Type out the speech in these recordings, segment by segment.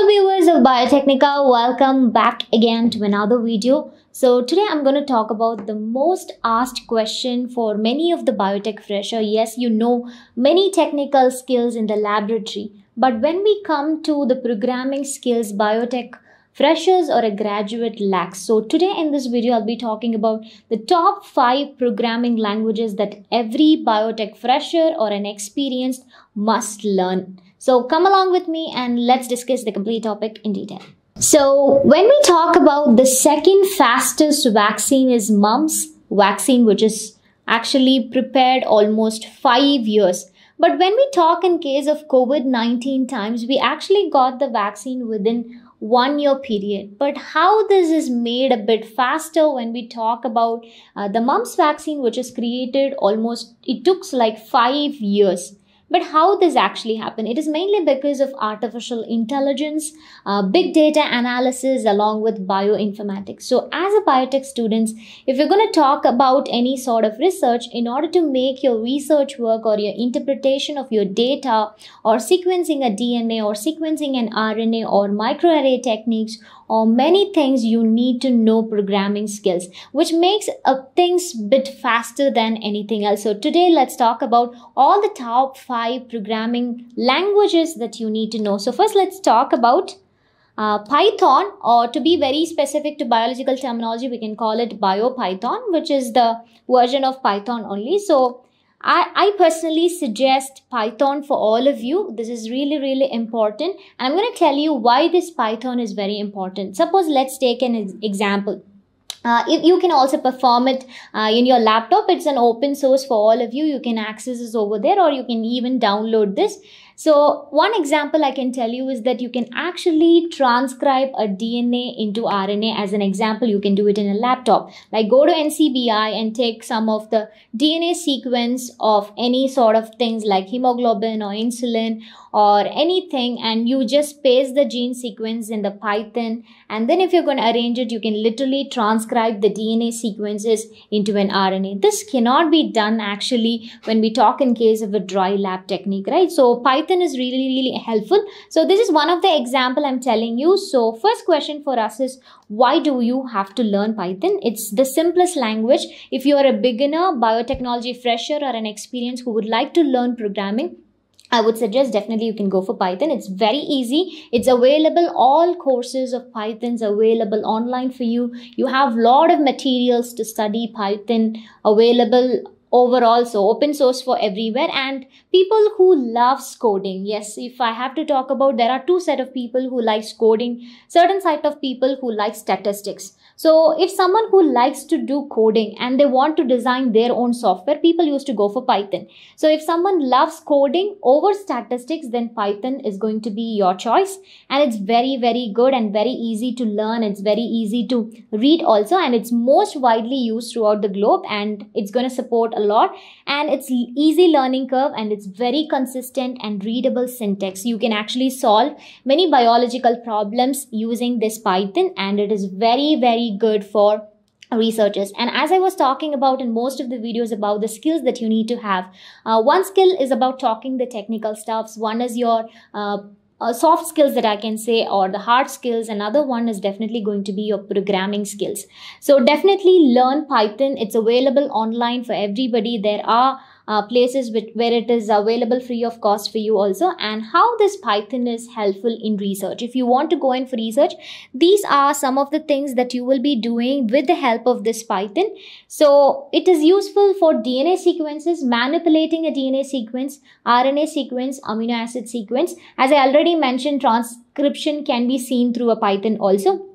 Hello viewers of Biotecnika, welcome back again to another video. So today I'm going to talk about the most asked question for many of the biotech fresher. Yes, you know many technical skills in the laboratory, but when we come to the programming skills, biotech freshers or a graduate lacks. So today in this video I'll be talking about the top 5 programming languages that every biotech fresher or an experienced must learn. So come along with me and let's discuss the complete topic in detail. So when we talk about the second fastest vaccine is mumps vaccine which is actually prepared almost 5 years. But when we talk in case of COVID-19 times, we actually got the vaccine within one year period. But how this is made a bit faster when we talk about uh, the mumps vaccine, which is created almost, it took like five years. But how this actually happened? It is mainly because of artificial intelligence, uh, big data analysis, along with bioinformatics. So, as a biotech students, if you're going to talk about any sort of research, in order to make your research work or your interpretation of your data, or sequencing a DNA, or sequencing an RNA, or microarray techniques, or many things you need to know programming skills which makes uh, things bit faster than anything else so today let's talk about all the top five programming languages that you need to know so first let's talk about uh, Python, or to be very specific to biological terminology, we can call it BioPython, which is the version of Python only. So I, I personally suggest Python for all of you. This is really, really important. And I'm going to tell you why this Python is very important. Suppose let's take an example. Uh, you can also perform it uh, in your laptop, it's an open source for all of you. You can access this over there or you can even download this. So one example I can tell you is that you can actually transcribe a DNA into RNA. As an example, you can do it in a laptop. Like go to NCBI and take some of the DNA sequence of any sort of things like hemoglobin or insulin or anything and you just paste the gene sequence in the Python and then if you're going to arrange it, you can literally transcribe the DNA sequences into an RNA. This cannot be done actually when we talk in case of a dry lab technique, right? So Python is really, really helpful. So this is one of the example I'm telling you. So first question for us is why do you have to learn Python? It's the simplest language. If you are a beginner, biotechnology fresher or an experienced who would like to learn programming, I would suggest definitely you can go for Python. It's very easy. It's available. All courses of Python's available online for you. You have a lot of materials to study Python available overall so open source for everywhere and people who loves coding yes if i have to talk about there are two set of people who likes coding certain set of people who like statistics. So if someone who likes to do coding and they want to design their own software people used to go for python. So if someone loves coding over statistics then python is going to be your choice. And it's very very good and very easy to learn. It's very easy to read also. And it's most widely used throughout the globe and it's going to support a lot. And it's easy learning curve and it's very consistent and readable syntax you can actually solve many biological problems using this python and it is very very good for researchers and as i was talking about in most of the videos about the skills that you need to have uh, one skill is about talking the technical stuffs one is your uh, uh, soft skills that I can say or the hard skills. Another one is definitely going to be your programming skills. So definitely learn Python. It's available online for everybody. There are uh, places with, where it is available free of cost for you also and how this python is helpful in research. If you want to go in for research these are some of the things that you will be doing with the help of this python. So it is useful for dna sequences. Manipulating a dna sequence rna sequence amino acid sequence. As i already mentioned transcription can be seen through a python also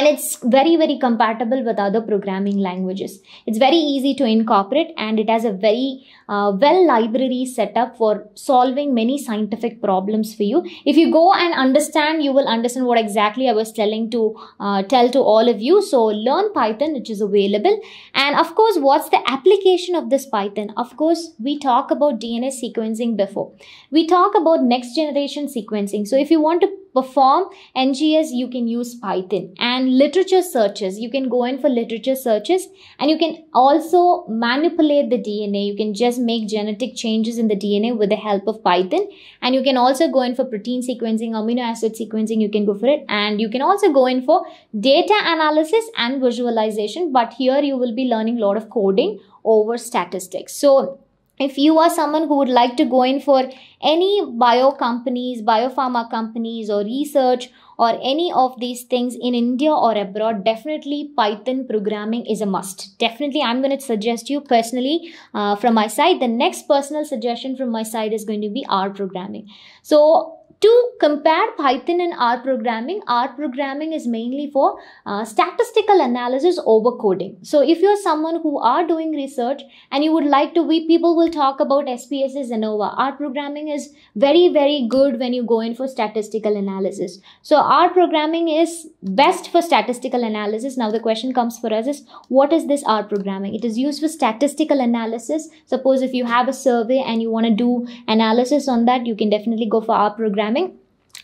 and it's very very compatible with other programming languages. It's very easy to incorporate and it has a very uh, well library setup for solving many scientific problems for you. If you go and understand you will understand what exactly i was telling to uh, tell to all of you. So learn python which is available. And of course what's the application of this python? Of course we talk about dna sequencing before. We talk about next generation sequencing. So if you want to perform NGS, you can use Python. And literature searches, you can go in for literature searches and you can also manipulate the DNA. You can just make genetic changes in the DNA with the help of Python. And you can also go in for protein sequencing, amino acid sequencing, you can go for it. And you can also go in for data analysis and visualization. But here you will be learning a lot of coding over statistics. So if you are someone who would like to go in for any bio companies, biopharma companies, or research, or any of these things in India or abroad, definitely Python programming is a must. Definitely, I'm going to suggest you personally uh, from my side. The next personal suggestion from my side is going to be R programming. So, to compare Python and R programming, R programming is mainly for uh, statistical analysis over coding. So if you're someone who are doing research and you would like to, we people will talk about SPSS ANOVA. R programming is very, very good when you go in for statistical analysis. So R programming is best for statistical analysis. Now the question comes for us is, what is this R programming? It is used for statistical analysis. Suppose if you have a survey and you want to do analysis on that, you can definitely go for R programming programming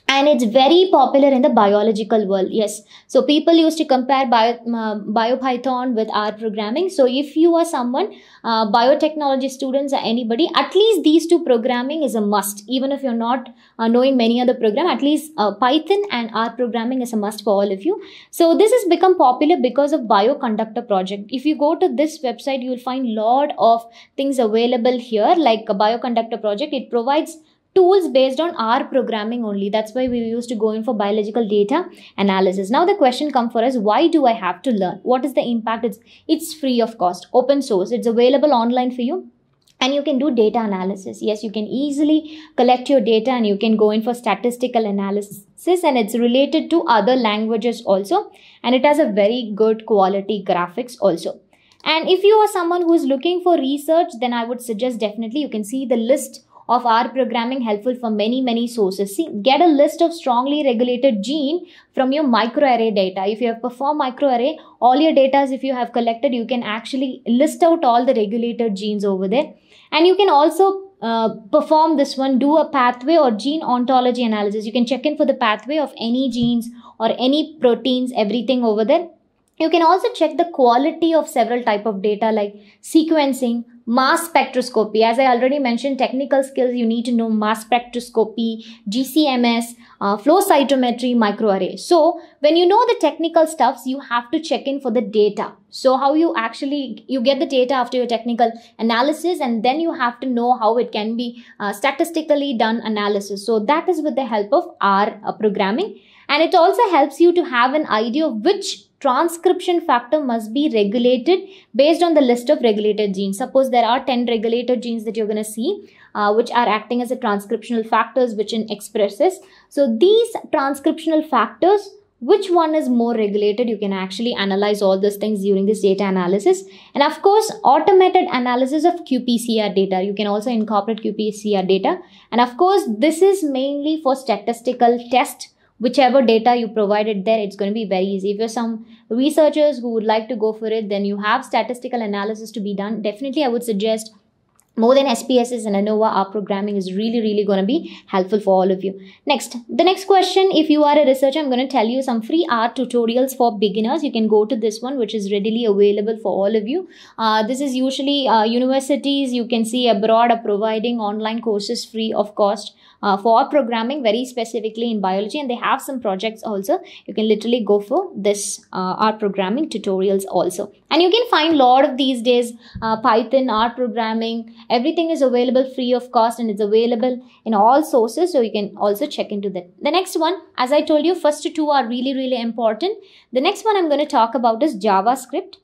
and it's very popular in the biological world yes. So people used to compare bio, uh, biopython with r programming. So if you are someone uh, biotechnology students or anybody at least these two programming is a must. Even if you're not uh, knowing many other program at least uh, python and r programming is a must for all of you. So this has become popular because of bioconductor project. If you go to this website you will find a lot of things available here like a bioconductor project. It provides tools based on R programming only. That's why we used to go in for biological data analysis. Now the question comes for us, why do I have to learn? What is the impact? It's, it's free of cost, open source. It's available online for you and you can do data analysis yes you can easily collect your data and you can go in for statistical analysis and it's related to other languages also and it has a very good quality graphics also and if you are someone who is looking for research then i would suggest definitely you can see the list of R programming helpful for many, many sources. See, get a list of strongly regulated gene from your microarray data. If you have performed microarray, all your data, if you have collected, you can actually list out all the regulated genes over there. And you can also uh, perform this one, do a pathway or gene ontology analysis. You can check in for the pathway of any genes or any proteins, everything over there. You can also check the quality of several type of data like sequencing, mass spectroscopy. As I already mentioned, technical skills, you need to know mass spectroscopy, GCMS, uh, flow cytometry, microarray. So when you know the technical stuffs, you have to check in for the data. So how you actually, you get the data after your technical analysis and then you have to know how it can be uh, statistically done analysis. So that is with the help of R uh, programming. And it also helps you to have an idea of which transcription factor must be regulated based on the list of regulated genes. Suppose there are 10 regulated genes that you're going to see, uh, which are acting as a transcriptional factors which in expresses. So these transcriptional factors, which one is more regulated? You can actually analyze all those things during this data analysis. And of course, automated analysis of qPCR data. You can also incorporate qPCR data. And of course, this is mainly for statistical test whichever data you provided there it's going to be very easy. If you're some researchers who would like to go for it then you have statistical analysis to be done. Definitely i would suggest more than SPSS and ANOVA, R programming is really, really going to be helpful for all of you. Next, the next question, if you are a researcher, I'm going to tell you some free R tutorials for beginners. You can go to this one, which is readily available for all of you. Uh, this is usually uh, universities, you can see abroad are providing online courses free of cost uh, for programming very specifically in biology and they have some projects also you can literally go for this uh, R programming tutorials also and you can find a lot of these days uh, Python R programming everything is available free of cost and it's available in all sources so you can also check into that. The next one as I told you first two are really really important. The next one I'm going to talk about is JavaScript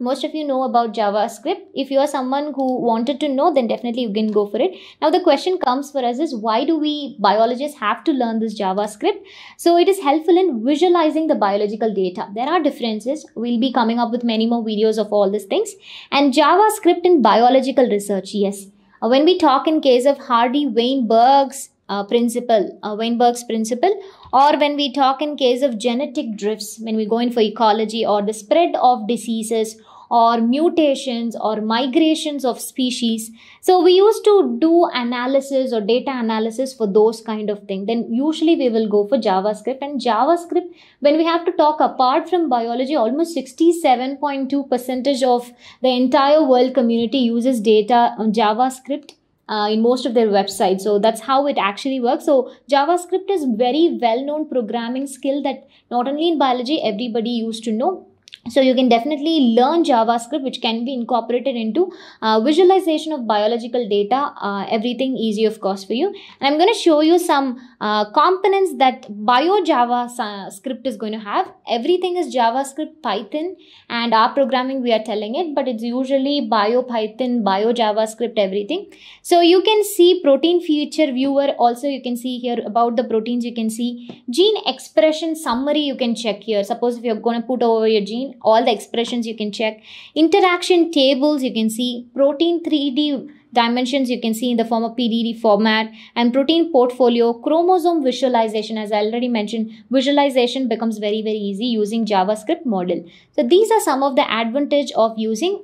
most of you know about javascript. If you are someone who wanted to know then definitely you can go for it. Now the question comes for us is why do we biologists have to learn this javascript? So it is helpful in visualizing the biological data. There are differences. We'll be coming up with many more videos of all these things. And javascript in biological research yes. Uh, when we talk in case of hardy weinberg's uh, principle, uh, Weinberg's principle, or when we talk in case of genetic drifts, when we go in for ecology or the spread of diseases or mutations or migrations of species. So we used to do analysis or data analysis for those kind of thing. Then usually we will go for JavaScript and JavaScript when we have to talk apart from biology almost 67.2 percentage of the entire world community uses data on JavaScript uh, in most of their websites. So that's how it actually works. So JavaScript is very well known programming skill that not only in biology everybody used to know so you can definitely learn javascript which can be incorporated into uh, visualization of biological data uh, everything easy of course for you. And i'm going to show you some uh, components that bio java script is going to have. Everything is javascript python and R programming we are telling it but it's usually bio python bio javascript everything. So you can see protein feature viewer also you can see here about the proteins you can see gene expression summary you can check here. Suppose if you're going to put over your gene all the expressions you can check. Interaction tables you can see. Protein 3d dimensions you can see in the form of pdb format and protein portfolio chromosome visualization as i already mentioned visualization becomes very very easy using javascript model. So these are some of the advantage of using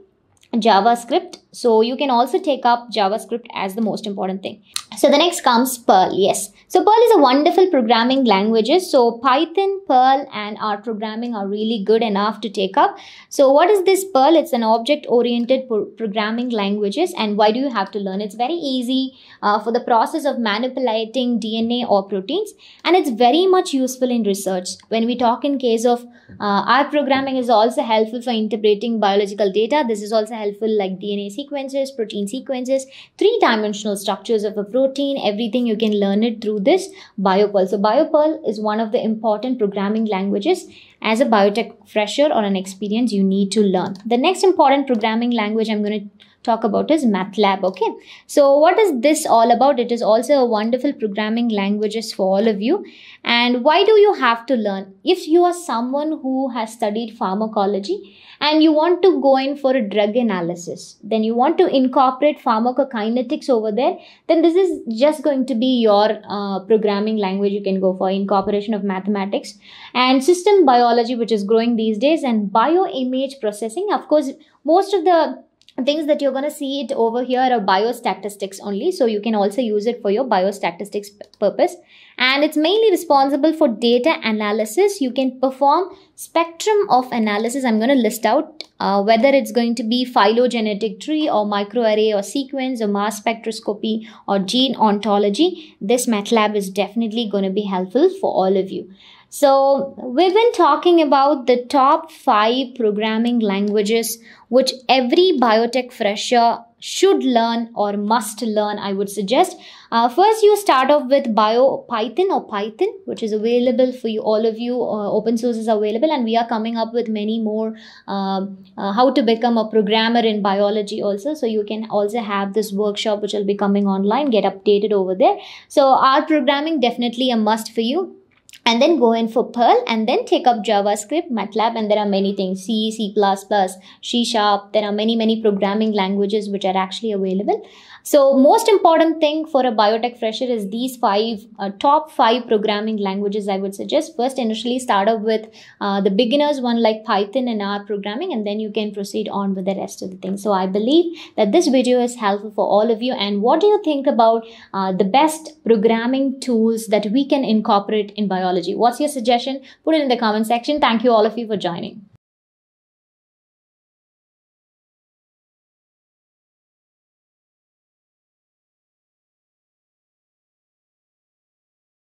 javascript. So you can also take up javascript as the most important thing so the next comes perl yes so Perl is a wonderful programming languages. So Python, Perl and R programming are really good enough to take up. So what is this Perl? It's an object oriented pro programming languages and why do you have to learn? It's very easy uh, for the process of manipulating DNA or proteins and it's very much useful in research. When we talk in case of uh, R programming is also helpful for interpreting biological data. This is also helpful like DNA sequences, protein sequences, three-dimensional structures of a protein, everything you can learn it through this BioPerl. So BioPerl is one of the important programming languages as a biotech fresher or an experience you need to learn. The next important programming language I'm going to talk about is MATLAB. Okay. So what is this all about? It is also a wonderful programming languages for all of you. And why do you have to learn? If you are someone who has studied pharmacology and you want to go in for a drug analysis, then you want to incorporate pharmacokinetics over there, then this is just going to be your uh, programming language you can go for incorporation of mathematics and system biology, which is growing these days, and bioimage processing. Of course, most of the things that you're going to see it over here are biostatistics only so you can also use it for your biostatistics purpose. And it's mainly responsible for data analysis. You can perform spectrum of analysis. I'm going to list out uh, whether it's going to be phylogenetic tree or microarray or sequence or mass spectroscopy or gene ontology. This matlab is definitely going to be helpful for all of you so we've been talking about the top five programming languages which every biotech fresher should learn or must learn, I would suggest. Uh, first, you start off with Bio Python or Python, which is available for you, all of you. Uh, open source is available, and we are coming up with many more uh, uh, how to become a programmer in biology also. So you can also have this workshop, which will be coming online. Get updated over there. So R programming definitely a must for you and then go in for Perl and then take up JavaScript, MATLAB, and there are many things C, C, C Sharp. There are many, many programming languages which are actually available. So, most important thing for a biotech fresher is these five uh, top five programming languages. I would suggest first initially start up with uh, the beginners one like Python and R programming, and then you can proceed on with the rest of the things. So, I believe that this video is helpful for all of you. And what do you think about uh, the best programming tools that we can incorporate in biology? What's your suggestion? Put it in the comment section. Thank you all of you for joining.